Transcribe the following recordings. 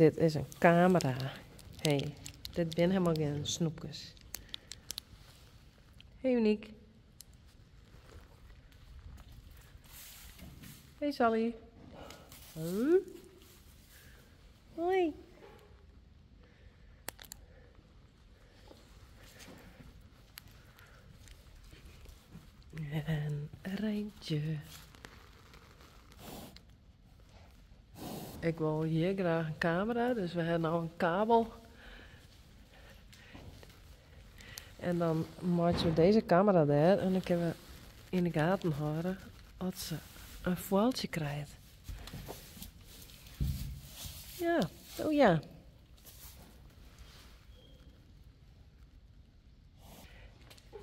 Dit is een camera. Hey, dit zijn helemaal geen snoepjes. Hey Uniek. Hey Sally. Huh? Hoi. En een Rijntje. Ik wil hier graag een camera, dus we hebben nou een kabel. En dan maken we deze camera daar en dan kunnen we in de gaten houden als ze een vuiltje krijgt. Ja, oh ja.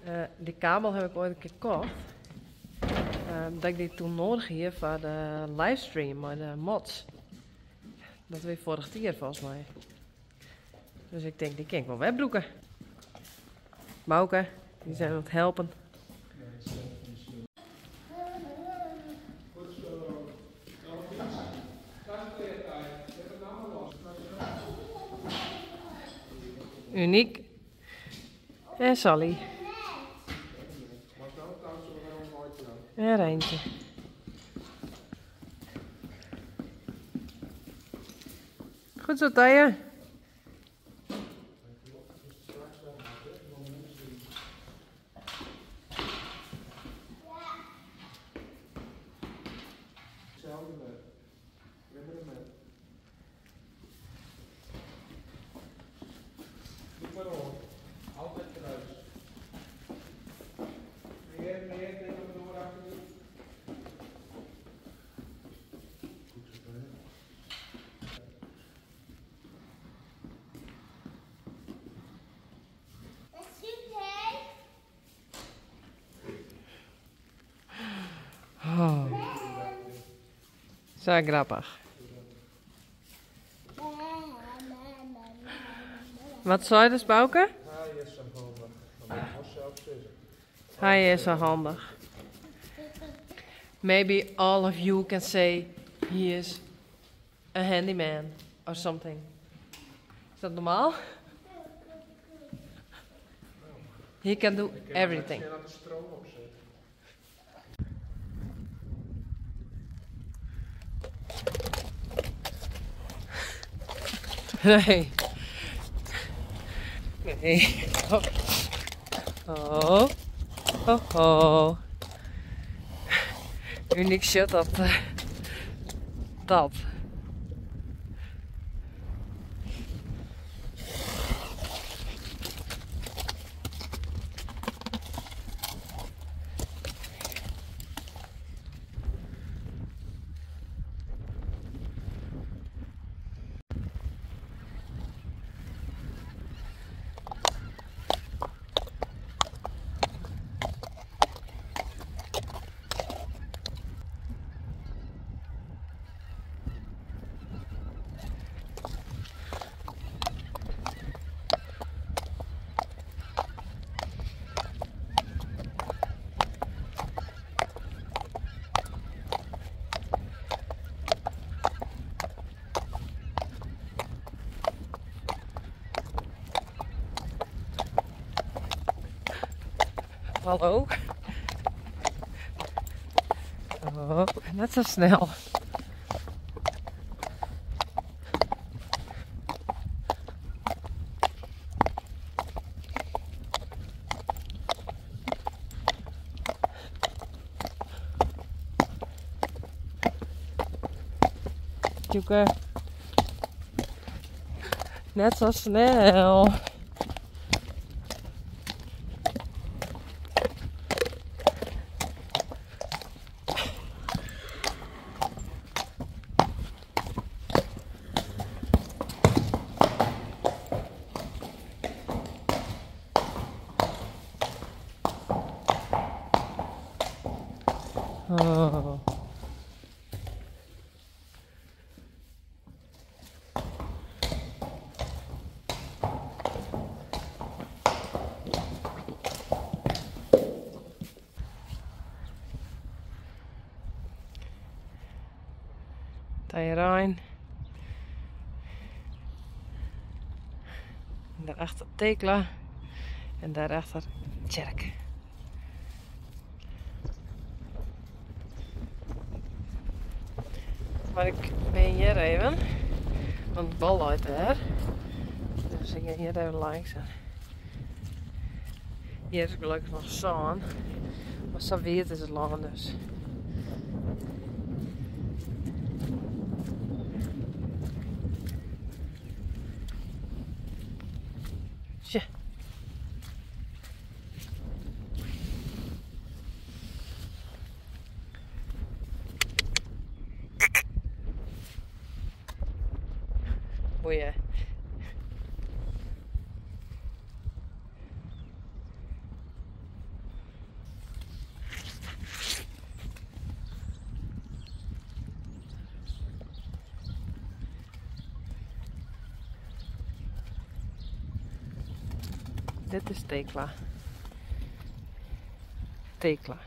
Uh, die kabel heb ik ooit een keer gekocht. Uh, dat ik die toen nodig heb voor de livestream, maar de mods. Dat weer vorig jaar volgens mij. Dus ik denk, die kan ik wel wegbroeken. Bouke, die zijn aan het helpen. Uniek. En Sally. En Rijntje. Goed zo, Zo grappig. Wat zou dus, Bouke? Hij is zo handig. Hij is zo handig. Maybe all of you can say he is a handyman or something. Is dat normaal? He can do everything. Ik kan de stroom opzetten. Nee. Nee. Oh. Oh. Oh. oh. Uniek shit dat. eh, dat. Hallo? Oh, net zo snel. Net zo snel. Oh. Tyrijn. Daarachter Tekla. En daarachter Tjerk. Maar ik ben hier even. Want het bal uit daar. Dus ik ga hier even langs. en Hier is gelukkig nog zon. Maar zo wit is het lang dus. Dit is Tekla. Tekla.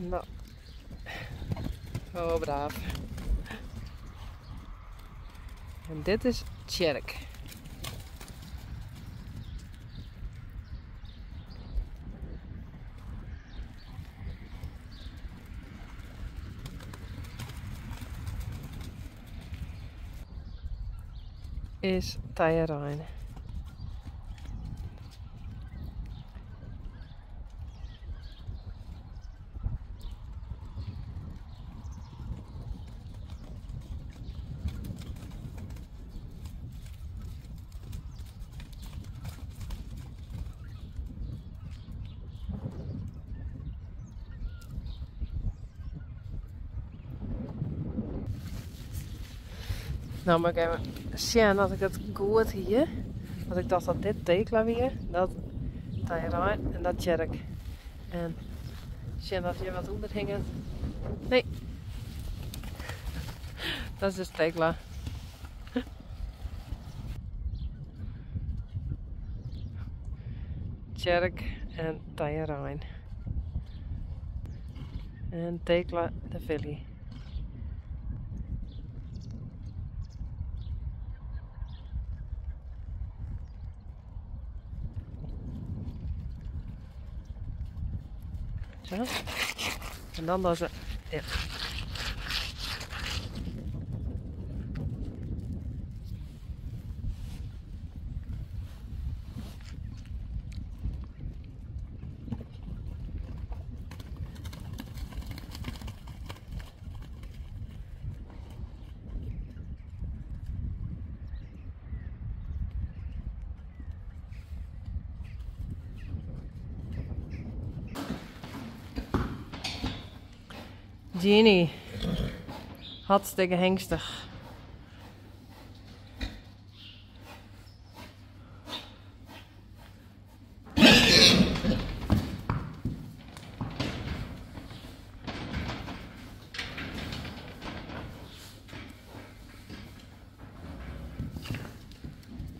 Nou. Oh, braaf. En dit is Tjerk. Is Tajarijn. Nou, maar even zien dat ik het goed hier. Want ik dacht dat dit Tekla weer, dat Tajarijn en dat Tjerk. En zien dat hier wat onder hingen. Nee. Dat is dus Tekla. Tjerk en Tajarijn. En Tekla de Philly. En dan ze. Ja. Genie. Hartstikke hengstig.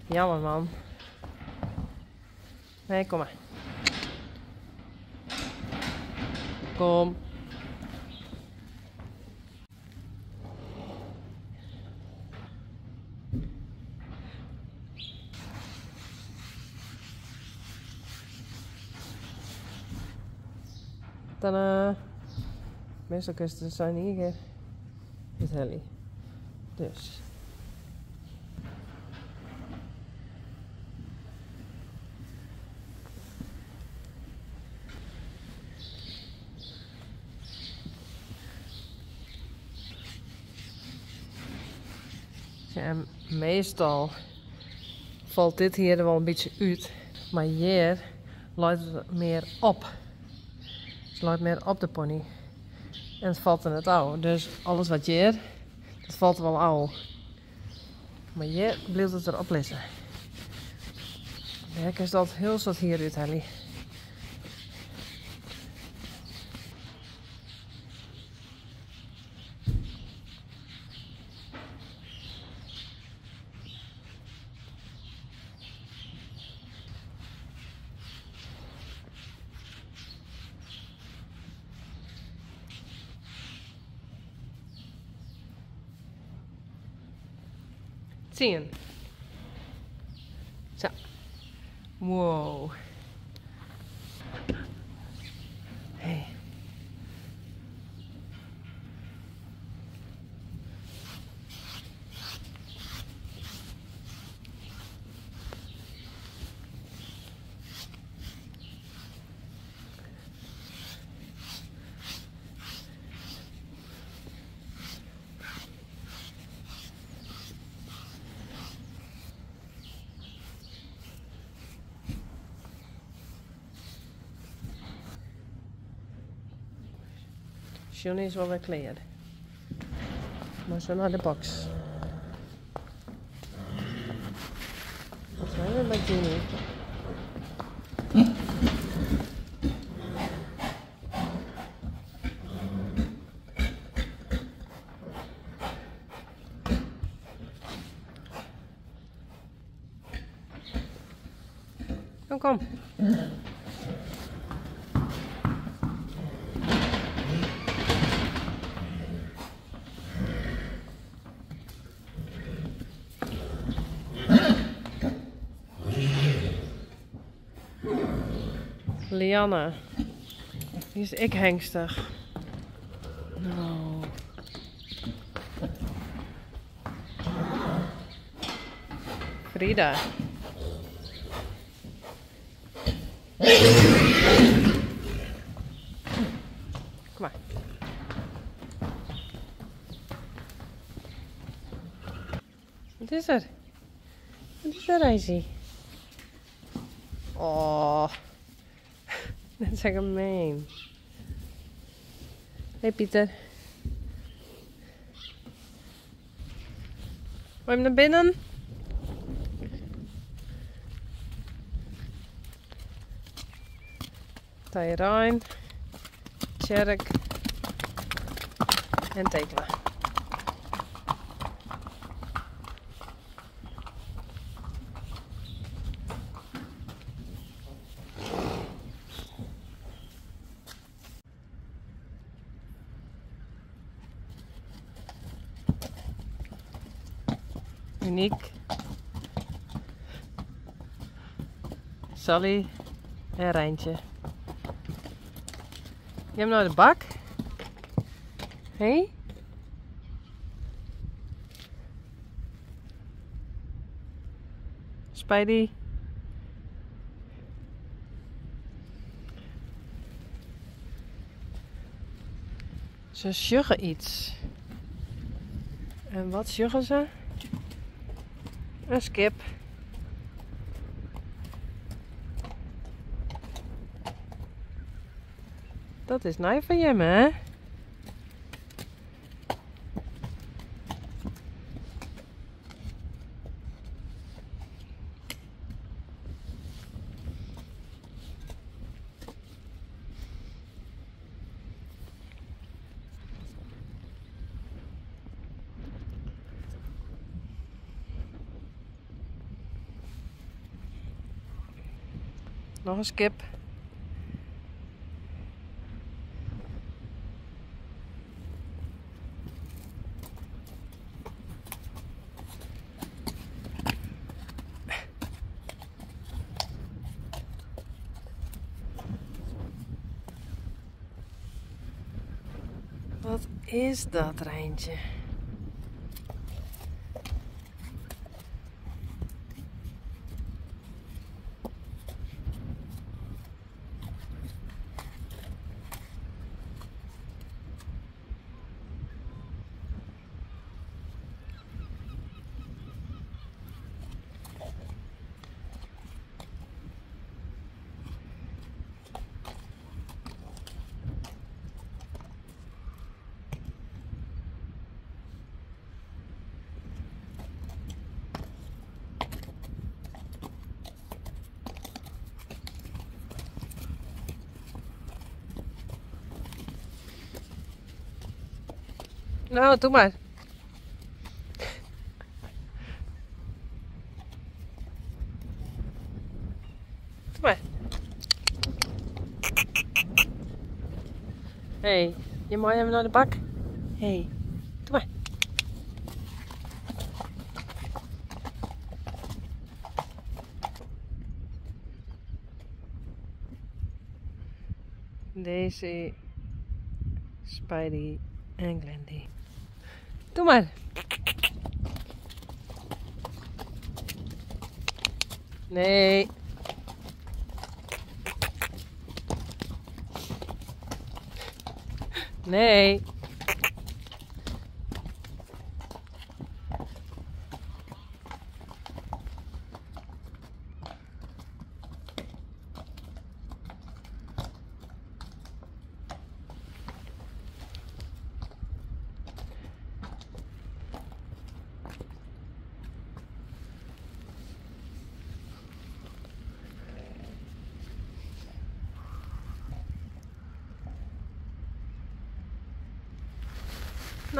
Jammer man. Nee, kom maar. Kom. Dan, eh meestal zijn hier het heli. Dus. En meestal valt dit hier er wel een beetje uit. Maar hier luidt het meer op. Het luidt meer op de pony. En het valt in het oude. Dus alles wat je er, dat valt wel oud. Maar je blijft het erop lissen. Werk is dat heel zat hier dit, 16. So, whoa. Hey. Johnny is wel weer klaar. Maar zo naar de box. Wat zijn we met Johnny? Kom, kom. Lianne. Die is ik hengstig. Nou. Frida. Kom maar. Wat is er? Wat is er, Izzy? Oh. Dat is gemeen. Hey Pieter. Wil je hem naar binnen? Tyrijn, Tjerk en Tekla. Uniek. Sally en Rijntje. Je hebt nou de bak? Hé? Hey? Spidey. Ze sjuggen iets. En wat sjuggen ze? Een skip. Dat is nou van je, hè? Nog een skip. Wat is dat, Rijntje? Nou, doe maar. Doe maar. hey, je mag even naar de bak. hey, doe maar. Deze Spidey en Glendy. Doe maar. Nee. Nee.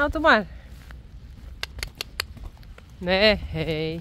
Nou, doe maar. Nee.